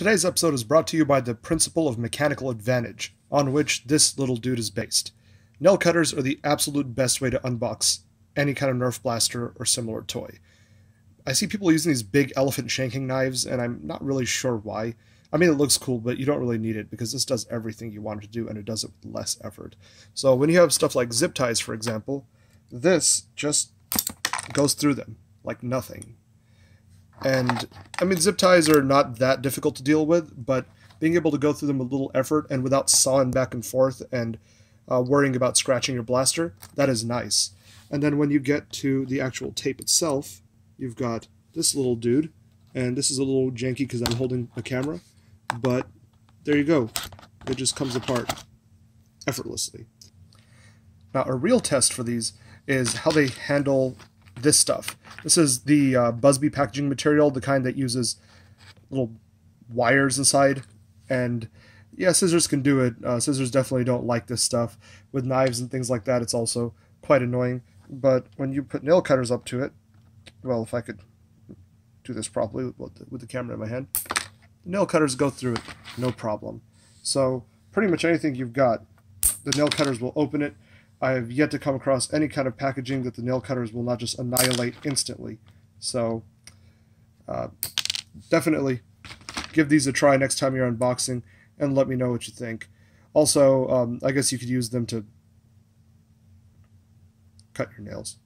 Today's episode is brought to you by the principle of mechanical advantage, on which this little dude is based. Nail cutters are the absolute best way to unbox any kind of Nerf blaster or similar toy. I see people using these big elephant shanking knives, and I'm not really sure why. I mean, it looks cool, but you don't really need it because this does everything you want it to do, and it does it with less effort. So when you have stuff like zip ties, for example, this just goes through them like nothing. And I mean, zip ties are not that difficult to deal with, but being able to go through them with little effort and without sawing back and forth and uh, worrying about scratching your blaster, that is nice. And then when you get to the actual tape itself, you've got this little dude, and this is a little janky because I'm holding a camera, but there you go. It just comes apart effortlessly. Now, a real test for these is how they handle this stuff. This is the uh, Busby packaging material, the kind that uses little wires inside. And yeah, scissors can do it. Uh, scissors definitely don't like this stuff. With knives and things like that, it's also quite annoying. But when you put nail cutters up to it, well, if I could do this properly with the, with the camera in my hand, nail cutters go through it, no problem. So pretty much anything you've got, the nail cutters will open it, I have yet to come across any kind of packaging that the nail cutters will not just annihilate instantly. So uh, definitely give these a try next time you're unboxing and let me know what you think. Also, um, I guess you could use them to cut your nails.